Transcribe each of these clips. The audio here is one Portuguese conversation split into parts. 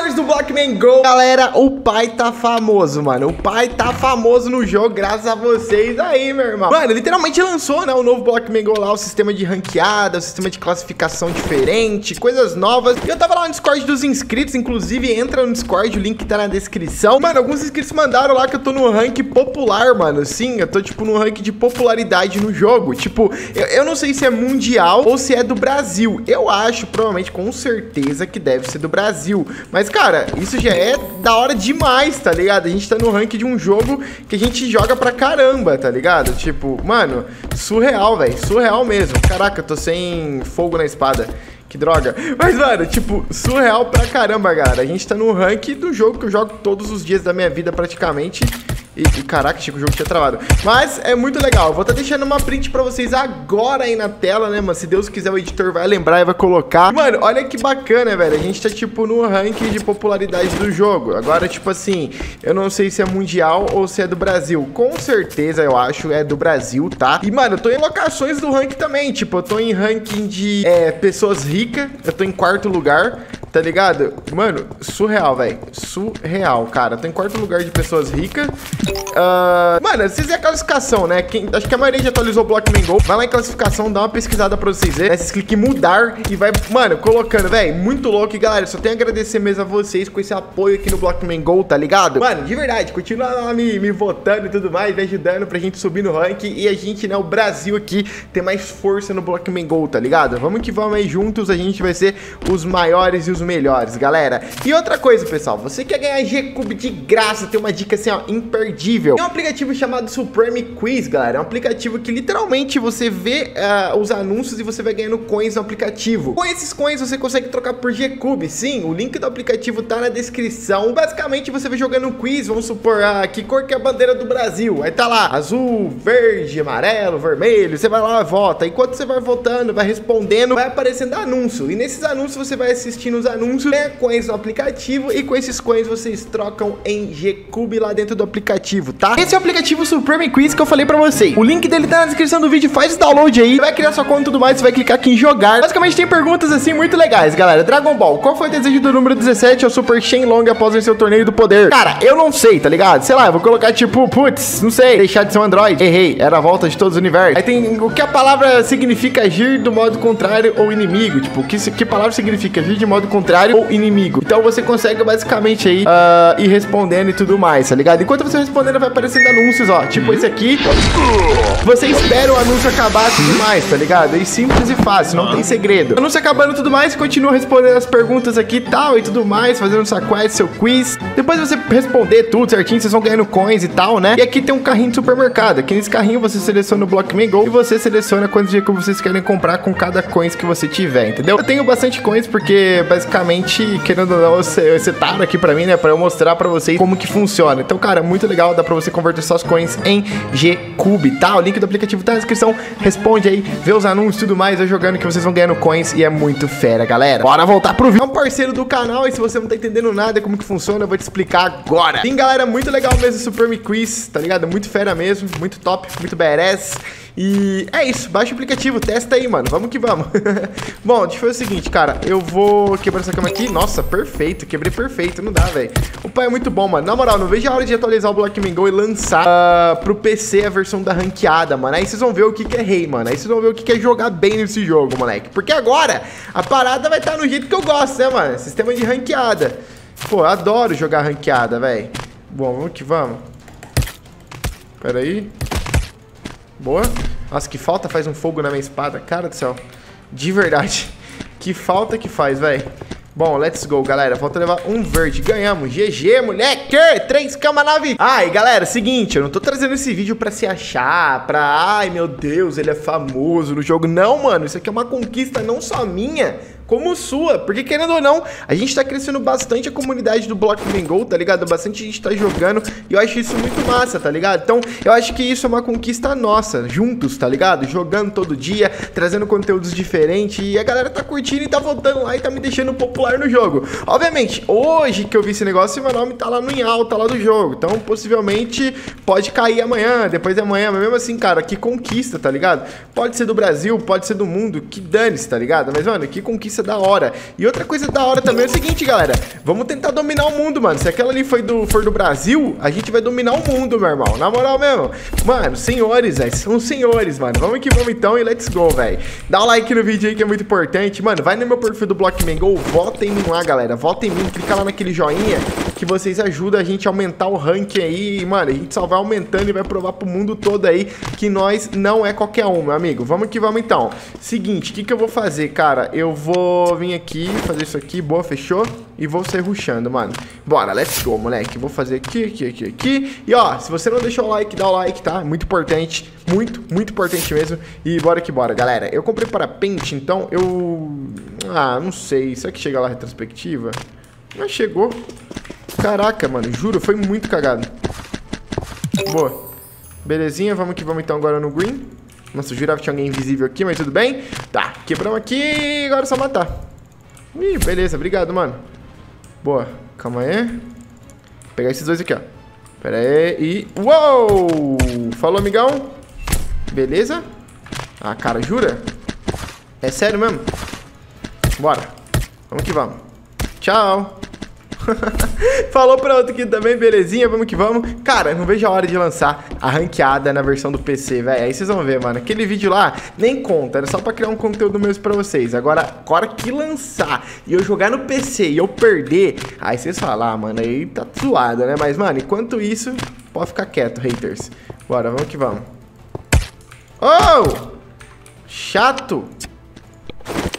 are do Blockman Go. Galera, o pai tá famoso, mano. O pai tá famoso no jogo, graças a vocês aí, meu irmão. Mano, literalmente lançou, né, o novo Blockman Go lá, o sistema de ranqueada, o sistema de classificação diferente, coisas novas. E eu tava lá no Discord dos inscritos, inclusive entra no Discord, o link tá na descrição. Mano, alguns inscritos mandaram lá que eu tô no rank popular, mano. Sim, eu tô, tipo, no rank de popularidade no jogo. Tipo, eu, eu não sei se é mundial ou se é do Brasil. Eu acho, provavelmente, com certeza, que deve ser do Brasil. Mas, cara, isso já é da hora demais, tá ligado? A gente tá no rank de um jogo que a gente joga pra caramba, tá ligado? Tipo, mano, surreal, velho. Surreal mesmo. Caraca, eu tô sem fogo na espada. Que droga. Mas, mano, tipo, surreal pra caramba, galera. A gente tá no rank do jogo que eu jogo todos os dias da minha vida, praticamente. E, e, caraca, Chico, o jogo tinha travado. Mas é muito legal. Vou estar tá deixando uma print pra vocês agora aí na tela, né, mano? Se Deus quiser, o editor vai lembrar e vai colocar. Mano, olha que bacana, velho. A gente tá, tipo, no ranking de popularidade do jogo. Agora, tipo assim, eu não sei se é mundial ou se é do Brasil. Com certeza, eu acho, é do Brasil, tá? E, mano, eu tô em locações do ranking também. Tipo, eu tô em ranking de é, pessoas ricas. Eu tô em quarto lugar tá ligado? Mano, surreal, velho. Surreal, cara. Tô em quarto lugar de pessoas ricas. Uh, mano, vocês é a classificação, né? Quem, acho que a maioria já atualizou o Blockman Go. Vai lá em classificação, dá uma pesquisada pra vocês verem. Né? Vocês cliquem em mudar e vai, mano, colocando, velho. Muito louco. E galera, só tenho a agradecer mesmo a vocês com esse apoio aqui no Blockman Go, tá ligado? Mano, de verdade, continua lá me, me votando e tudo mais, me ajudando pra gente subir no ranking. E a gente, né, o Brasil aqui, ter mais força no Blockman Go, tá ligado? Vamos que vamos aí juntos, a gente vai ser os maiores e os melhores, galera. E outra coisa, pessoal, você quer ganhar G-Cube de graça, tem uma dica assim, ó, imperdível. Tem um aplicativo chamado Supreme Quiz, galera. É um aplicativo que literalmente você vê uh, os anúncios e você vai ganhando coins no aplicativo. Com esses coins você consegue trocar por G-Cube. Sim, o link do aplicativo tá na descrição. Basicamente você vai jogando um quiz, vamos supor, uh, que cor que é a bandeira do Brasil. Aí tá lá, azul, verde, amarelo, vermelho. Você vai lá, vota. Enquanto você vai votando, vai respondendo, vai aparecendo anúncio. E nesses anúncios você vai assistindo os anúncios, ganha coins no aplicativo e com esses coins vocês trocam em G-Cube lá dentro do aplicativo, tá? Esse é o aplicativo Supreme Quiz que eu falei pra vocês. O link dele tá na descrição do vídeo, faz o download aí, vai criar sua conta e tudo mais, você vai clicar aqui em jogar. Basicamente tem perguntas assim muito legais, galera. Dragon Ball, qual foi o desejo do número 17 ao Super Shenlong após vencer o torneio do poder? Cara, eu não sei, tá ligado? Sei lá, eu vou colocar tipo, putz, não sei, deixar de ser um android. Errei, era a volta de todos os universos. Aí tem o que a palavra significa agir do modo contrário ou inimigo. Tipo, que, que palavra significa agir de modo contrário ou inimigo. Então você consegue basicamente aí uh, ir respondendo e tudo mais, tá ligado? Enquanto você respondendo, vai aparecendo anúncios, ó. Tipo esse aqui. Você espera o anúncio acabar e tudo mais, tá ligado? E simples e fácil, não tem segredo. Anúncio acabando tudo mais, continua respondendo as perguntas aqui e tal e tudo mais, fazendo sua quest, seu quiz. Depois você responder tudo certinho, vocês vão ganhando coins e tal, né? E aqui tem um carrinho de supermercado. Aqui nesse carrinho você seleciona o Blockman Go e você seleciona quantos dias que vocês querem comprar com cada coins que você tiver, entendeu? Eu tenho bastante coins porque basicamente, querendo ou não, você tá aqui pra mim, né? Pra eu mostrar pra vocês como que funciona. Então, cara, muito legal, dá pra você converter suas coins em G-Cube, tá? O link do aplicativo tá na descrição. Responde aí, vê os anúncios e tudo mais, vai jogando que vocês vão ganhando coins e é muito fera, galera. Bora voltar pro vídeo. É um parceiro do canal e se você não tá entendendo nada como que funciona, eu vou te explicar agora. Sim, galera, muito legal mesmo o Super Me Quiz, tá ligado? Muito fera mesmo, muito top, muito badass. E é isso, baixa o aplicativo, testa aí, mano. Vamos que vamos. Bom, deixa eu fazer o seguinte, cara. Eu vou quebrar essa cama aqui. Nossa, perfeito. Quebrei perfeito. Não dá, velho. O pai é muito bom, mano. Na moral, não vejo a hora de atualizar o Blockman Go e lançar uh, pro PC a versão da ranqueada, mano. Aí vocês vão ver o que, que é rei, mano. Aí vocês vão ver o que, que é jogar bem nesse jogo, moleque. Porque agora a parada vai estar tá no jeito que eu gosto, né, mano? Sistema de ranqueada. Pô, adoro jogar ranqueada, velho. Bom, vamos que vamos. Pera aí. Boa. Nossa, que falta faz um fogo na minha espada. Cara do céu. De verdade. Que falta que faz, velho. Bom, let's go, galera. Falta levar um verde. Ganhamos. GG, moleque. Três cama nave. Ai, galera, seguinte. Eu não tô trazendo esse vídeo pra se achar, pra... Ai, meu Deus, ele é famoso no jogo. Não, mano. Isso aqui é uma conquista não só minha, como sua. Porque, querendo ou não, a gente tá crescendo bastante a comunidade do Blockman Go, tá ligado? Bastante gente tá jogando e eu acho isso muito massa, tá ligado? Então, eu acho que isso é uma conquista nossa, juntos, tá ligado? Jogando todo dia, trazendo conteúdos diferentes e a galera tá curtindo e tá voltando lá e tá me deixando popular no jogo. Obviamente, hoje que eu vi esse negócio, meu nome tá lá no em alta lá do jogo. Então, possivelmente, pode cair amanhã, depois de amanhã, mas mesmo assim, cara, que conquista, tá ligado? Pode ser do Brasil, pode ser do mundo, que dane-se, tá ligado? Mas, mano, que conquista ser da hora. E outra coisa da hora também é o seguinte, galera. Vamos tentar dominar o mundo, mano. Se aquela ali foi do, for do Brasil, a gente vai dominar o mundo, meu irmão. Na moral mesmo. Mano, senhores, velho. São senhores, mano. Vamos que vamos então e let's go, velho. Dá um like no vídeo aí que é muito importante. Mano, vai no meu perfil do Blockman Go. Vota em mim lá, galera. Vota em mim. Clica lá naquele joinha que vocês ajudam a gente a aumentar o ranking aí. Mano, a gente só vai aumentando e vai provar pro mundo todo aí que nós não é qualquer um, meu amigo. Vamos que vamos então. Seguinte, o que, que eu vou fazer, cara? Eu vou vir aqui, fazer isso aqui, boa, fechou? E vou sair rushando, mano. Bora, let's go, moleque. Vou fazer aqui, aqui, aqui, aqui. E ó, se você não deixou o like, dá o like, tá? Muito importante, muito, muito importante mesmo. E bora que bora, galera. Eu comprei para pente, então eu... Ah, não sei. Será que chega lá retrospectiva? Mas chegou. Caraca, mano, juro, foi muito cagado. Boa. Belezinha, vamos que vamos então agora no green. Nossa, eu jurava que tinha alguém invisível aqui, mas tudo bem. Tá, quebramos aqui agora é só matar. Ih, beleza, obrigado, mano. Boa, calma aí. Vou pegar esses dois aqui, ó. Pera aí e... Uou! Falou, amigão. Beleza. Ah, cara, jura? É sério mesmo? Bora. Vamos que vamos. Tchau. Falou pra outro aqui também, belezinha, vamos que vamos. Cara, não vejo a hora de lançar a ranqueada na versão do PC, velho. Aí vocês vão ver, mano. Aquele vídeo lá nem conta, era só pra criar um conteúdo mesmo pra vocês. Agora, agora que lançar e eu jogar no PC e eu perder, aí vocês falam, ah, mano, aí tá zoado, né? Mas, mano, enquanto isso, pode ficar quieto, haters. Bora, vamos que vamos. Oh! Chato!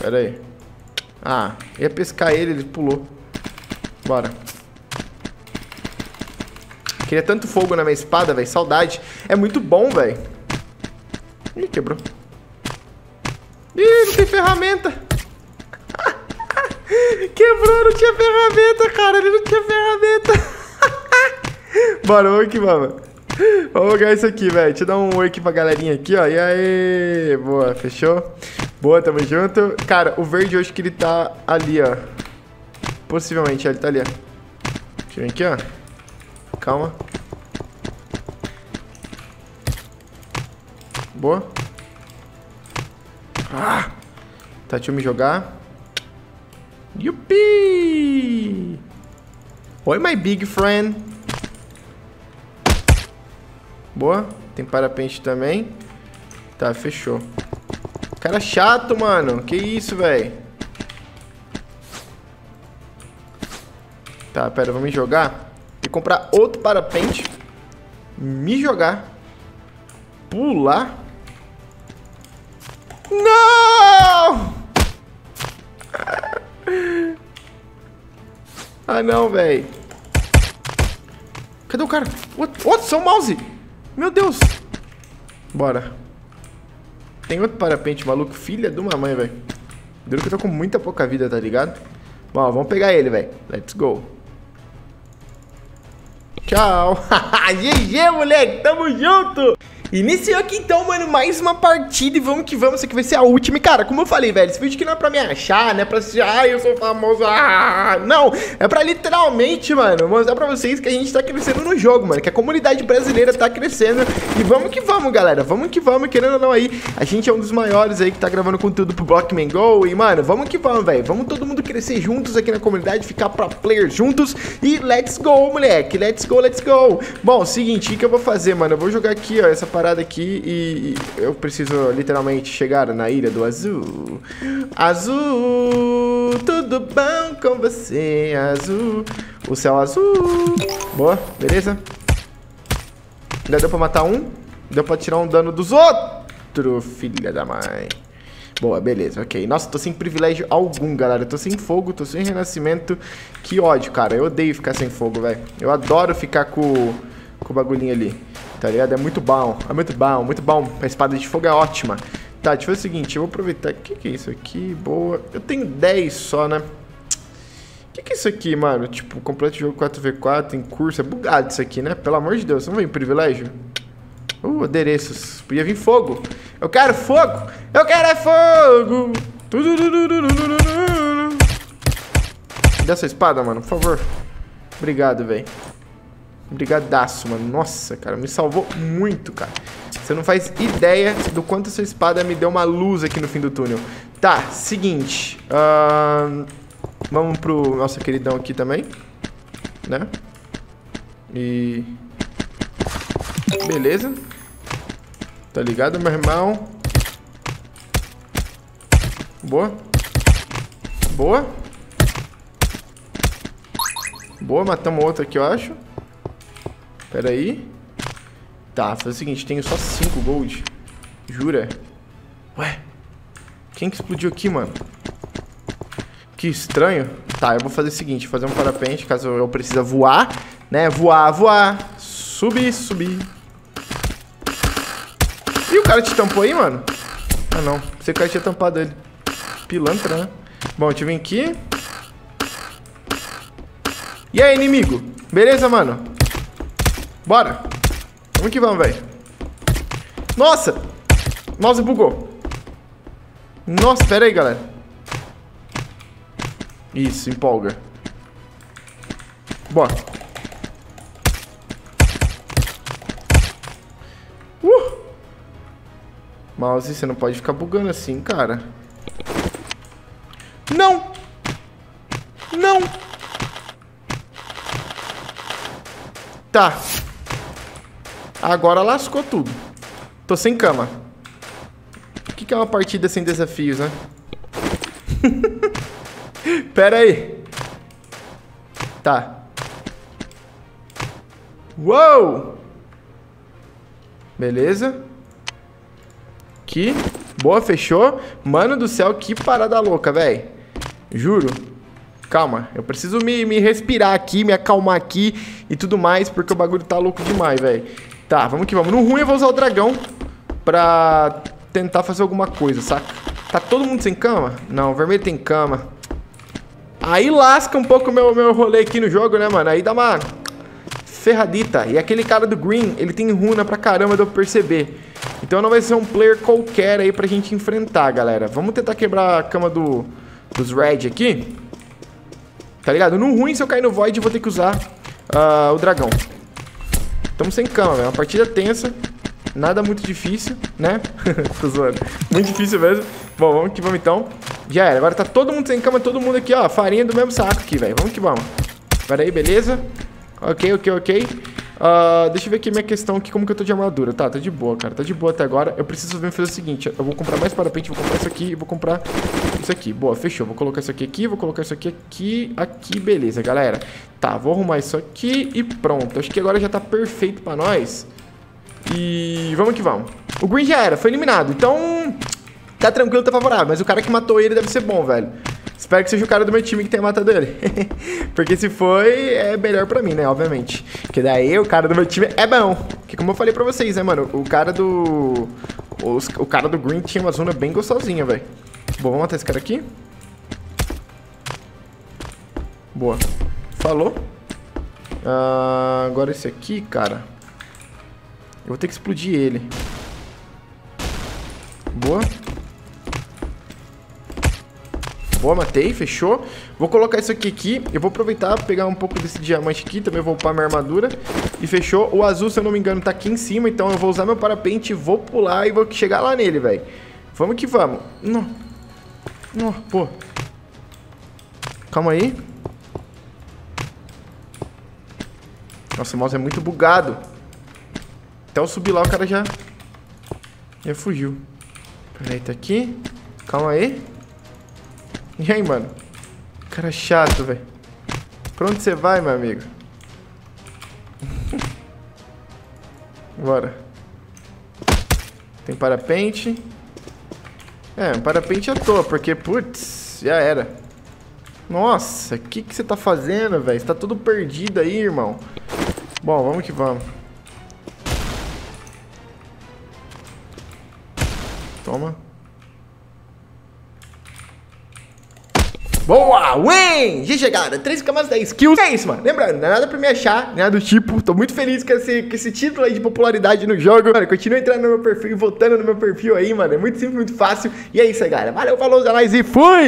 Pera aí. Ah, ia pescar ele, ele pulou. Bora. Queria tanto fogo na minha espada, velho. Saudade. É muito bom, velho. Ih, quebrou. Ih, não tem ferramenta. Quebrou, não tinha ferramenta, cara. Ele não tinha ferramenta. Bora, vamos aqui, vamos. Vamos jogar isso aqui, velho. Deixa eu dar um oi aqui pra galerinha aqui, ó. E aí? Boa, fechou? Boa, tamo junto. Cara, o verde hoje que ele tá ali, ó. Possivelmente, ele tá ali, ó. Deixa eu vir aqui, ó. Calma. Boa. Ah! Tá, deixa eu me jogar. Yupi! Oi, my big friend. Boa. Tem parapente também. Tá, fechou. Cara chato, mano. Que isso, velho. Tá, pera, vou me jogar e comprar outro parapente. Me jogar. Pular. Não! Ah, não, velho. Cadê o cara? What? What? São mouse! Meu Deus! Bora. Tem outro parapente maluco. Filha de uma mãe, velho. Duro que eu tô com muita pouca vida, tá ligado? Bom, vamos pegar ele, velho. Let's go. Tchau. GG, moleque. Tamo junto. Iniciou aqui então, mano, mais uma partida e vamos que vamos, isso aqui vai ser a última. E, cara, como eu falei, velho, esse vídeo aqui não é pra me achar, né? Pra assistir, ah, eu sou famoso, ah, não. É pra literalmente, mano, mostrar pra vocês que a gente tá crescendo no jogo, mano, que a comunidade brasileira tá crescendo. E vamos que vamos, galera, vamos que vamos, querendo ou não aí, a gente é um dos maiores aí que tá gravando conteúdo pro Blockman Go. E, mano, vamos que vamos, velho, vamos todo mundo crescer juntos aqui na comunidade, ficar pra player juntos e let's go, moleque, let's go, let's go. Bom, seguinte, o que eu vou fazer, mano? Eu vou jogar aqui, ó, essa parada aqui e eu preciso literalmente chegar na ilha do azul. Azul, tudo bom com você, azul. O céu azul. Boa, beleza. Ainda deu pra matar um. Deu pra tirar um dano dos outros, filha da mãe. Boa, beleza, ok. Nossa, tô sem privilégio algum, galera. tô sem fogo, tô sem renascimento. Que ódio, cara. Eu odeio ficar sem fogo, velho. Eu adoro ficar com, com o bagulhinho ali tá ligado? É muito bom, é muito bom, muito bom. A espada de fogo é ótima. Tá, deixa eu ver o seguinte, eu vou aproveitar... O que, que é isso aqui? Boa. Eu tenho 10 só, né? O que, que é isso aqui, mano? Tipo, completo jogo 4v4 em curso. É bugado isso aqui, né? Pelo amor de Deus, não vem privilégio? Uh, adereços. Podia vir fogo. Eu quero fogo! Eu quero é fogo! Dá essa espada, mano, por favor. Obrigado, velho. Brigadaço, mano. Nossa, cara, me salvou muito, cara. Você não faz ideia do quanto essa espada me deu uma luz aqui no fim do túnel. Tá, seguinte. Uh, vamos pro nosso queridão aqui também. Né? E... Beleza. Tá ligado, meu irmão? Boa. Boa. Boa, matamos outro aqui, eu acho. Pera aí. Tá, faz o seguinte, tenho só 5 gold. Jura? Ué? Quem que explodiu aqui, mano? Que estranho. Tá, eu vou fazer o seguinte, fazer um parapente, caso eu precise voar, né? Voar, voar. Subir, subir. Ih, o cara te tampou aí, mano? Ah, não. Você que tinha tampado ele. Pilantra, né? Bom, deixa eu vir aqui. E aí, inimigo? Beleza, mano? Bora. Vamos que vamos, velho. Nossa! Mouse bugou. Nossa, pera aí, galera. Isso, empolga. Bora. Uh! Mouse, você não pode ficar bugando assim, cara. Não! Não! Tá. Agora lascou tudo. Tô sem cama. O que, que é uma partida sem desafios, né? Pera aí. Tá. Uou! Beleza. Aqui. Boa, fechou. Mano do céu, que parada louca, velho. Juro. Calma, eu preciso me, me respirar aqui, me acalmar aqui e tudo mais, porque o bagulho tá louco demais, velho. Tá, vamos que vamos. No ruim eu vou usar o dragão pra tentar fazer alguma coisa, saca? Tá todo mundo sem cama? Não, o vermelho tem cama. Aí lasca um pouco o meu, meu rolê aqui no jogo, né, mano? Aí dá uma ferradita. E aquele cara do green, ele tem runa pra caramba, deu pra perceber. Então não vai ser um player qualquer aí pra gente enfrentar, galera. Vamos tentar quebrar a cama do, dos red aqui. Tá ligado? No ruim, se eu cair no void, eu vou ter que usar uh, o dragão. Estamos sem cama, velho. Uma partida tensa. Nada muito difícil, né? Tô zoando. Muito difícil mesmo. Bom, vamos que vamos então. Já era. Agora tá todo mundo sem cama, todo mundo aqui, ó. Farinha do mesmo saco aqui, velho. Vamos que vamos. Pera aí, beleza? Ok, ok, ok. Uh, deixa eu ver aqui minha questão aqui, como que eu tô de armadura. Tá, tá de boa, cara. Tá de boa até agora. Eu preciso fazer o seguinte. Eu vou comprar mais parapente, vou comprar isso aqui e vou comprar isso aqui. Boa, fechou. Vou colocar isso aqui aqui, vou colocar isso aqui aqui, aqui. Beleza, galera. Tá, vou arrumar isso aqui e pronto. Acho que agora já tá perfeito pra nós. E vamos que vamos. O Green já era, foi eliminado. Então, tá tranquilo, tá favorável. Mas o cara que matou ele deve ser bom, velho. Espero que seja o cara do meu time que tenha matado ele. Porque se foi, é melhor pra mim, né? Obviamente. Porque daí o cara do meu time é bom. Que como eu falei pra vocês, né, mano? O cara do... Os, o cara do Green tinha uma zona bem gostosinha, velho. Bom, vamos matar esse cara aqui. Boa. Falou. Uh, agora esse aqui, cara. Eu vou ter que explodir ele. Boa. Boa, matei, fechou. Vou colocar isso aqui aqui. Eu vou aproveitar, pegar um pouco desse diamante aqui. Também vou upar minha armadura. E fechou. O azul, se eu não me engano, tá aqui em cima. Então eu vou usar meu parapente, vou pular e vou chegar lá nele, velho. Vamos que vamos. Não. Não, pô. Calma aí. Nossa, o mouse é muito bugado. Até eu subir lá, o cara já... Já fugiu. Peraí, tá aqui. Calma aí. E aí, mano? Cara chato, velho. Pra onde você vai, meu amigo? Bora. Tem parapente. É, parapente à toa, porque, putz, já era. Nossa, o que, que você tá fazendo, velho? Você tá todo perdido aí, irmão. Bom, vamos que vamos. Toma. Boa! Win! GG, galera. 3 camas 10 kills. É isso, mano. Lembrando, não é nada pra me achar, nada do tipo. Tô muito feliz com esse, com esse título aí de popularidade no jogo. Mano, continua entrando no meu perfil e votando no meu perfil aí, mano. É muito simples, muito fácil. E é isso aí, galera. Valeu, falou, nós e fui!